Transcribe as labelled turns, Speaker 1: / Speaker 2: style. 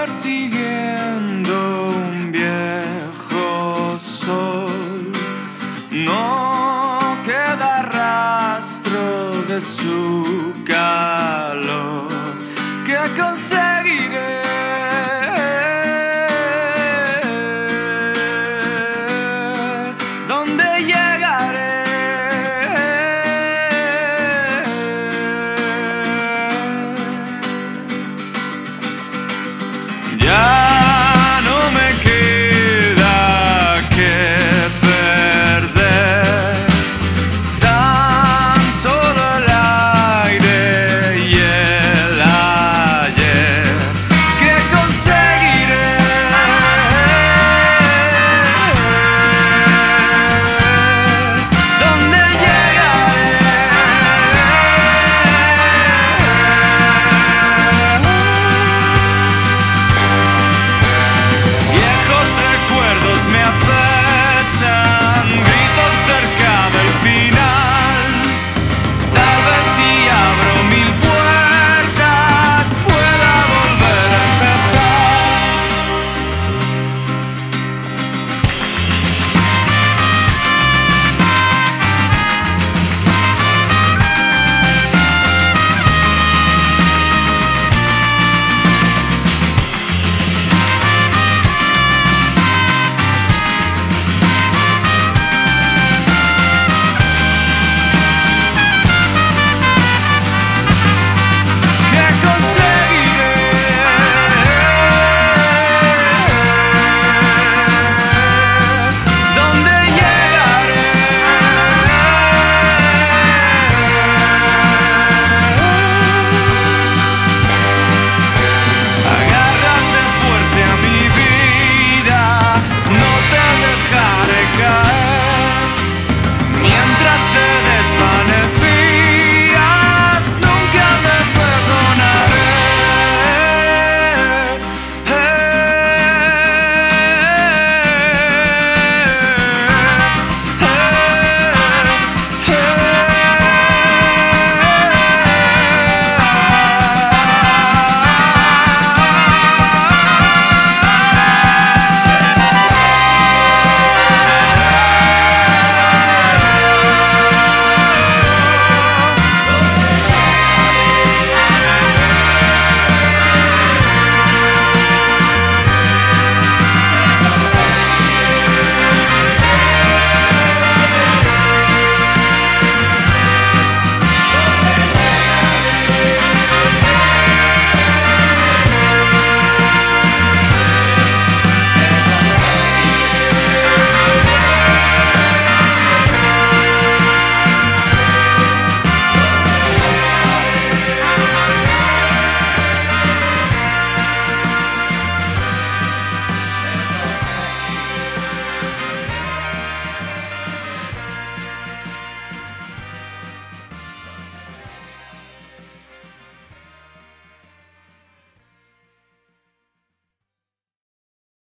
Speaker 1: persiguiendo un viejo sol. No queda rastro de su calor que conseguiré